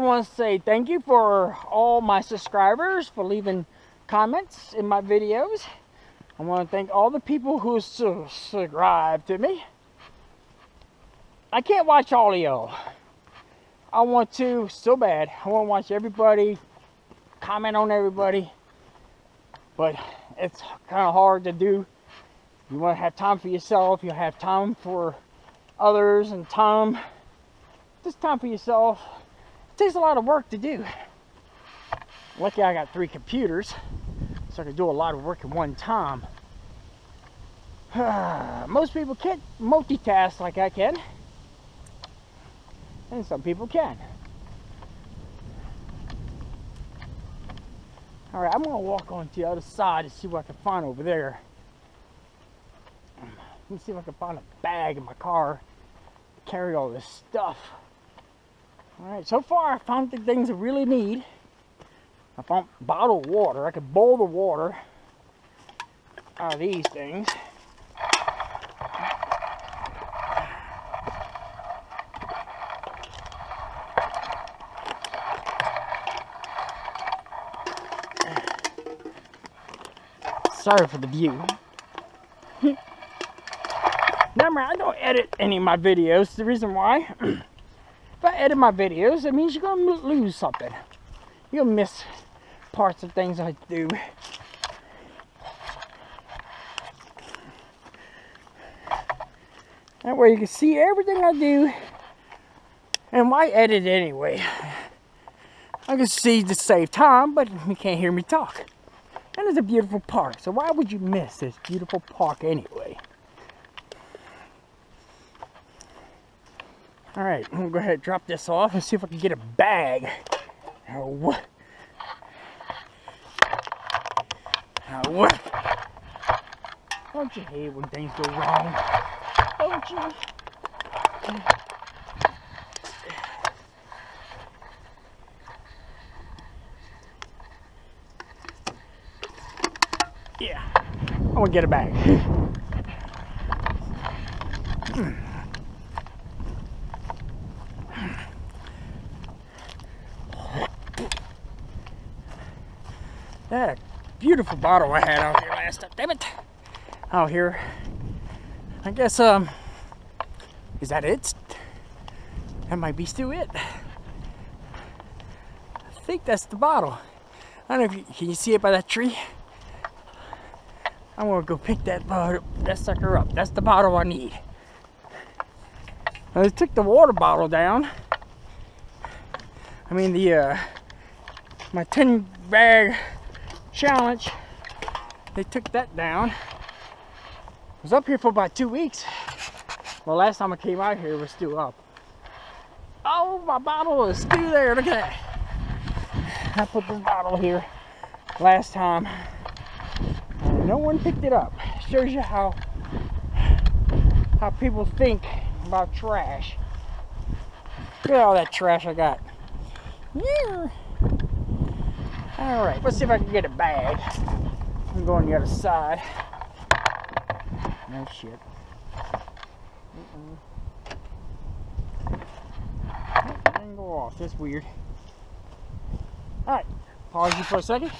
I want to say thank you for all my subscribers for leaving comments in my videos. I want to thank all the people who subscribe to me. I can't watch all of y'all. I want to so bad. I want to watch everybody, comment on everybody, but it's kind of hard to do. You want to have time for yourself. You have time for others and time, just time for yourself. It takes a lot of work to do. Lucky I got three computers, so I can do a lot of work at one time. Most people can't multitask like I can and some people can. All right, I'm gonna walk on to the other side and see what I can find over there. Let me see if I can find a bag in my car to carry all this stuff. All right, so far I found the things I really need. I found bottled water. I could boil the water out of these things. Sorry for the view. Remember, I don't edit any of my videos. The reason why, if I edit my videos, it means you're to lose something. You'll miss parts of things I do. That way you can see everything I do. And why edit anyway? I can see to save time, but you can't hear me talk. And it's a beautiful park, so why would you miss this beautiful park anyway? All right, I'm gonna go ahead and drop this off and see if I can get a bag. Oh, what? Oh, what? Don't you hate when things go wrong? Don't you? Yeah, I'm gonna get a bag. That beautiful bottle I had out here last time. Damn it! Out here. I guess, um, is that it? That might be still it. I think that's the bottle. I don't know if you, can you see it by that tree? I'm gonna go pick that bottle, that sucker up. That's the bottle I need. I took the water bottle down. I mean the uh, my 10 bag challenge. They took that down. I was up here for about two weeks. Well, last time I came out here, it was still up. Oh, my bottle is still there. Look at that. I put this bottle here last time no one picked it up. Shows you how how people think about trash. Look at all that trash I got. Yeah. All right, let's see if I can get a bag. I'm going the other side. No shit. Mm -mm. Didn't go off. That's weird. All right, pause you for a second.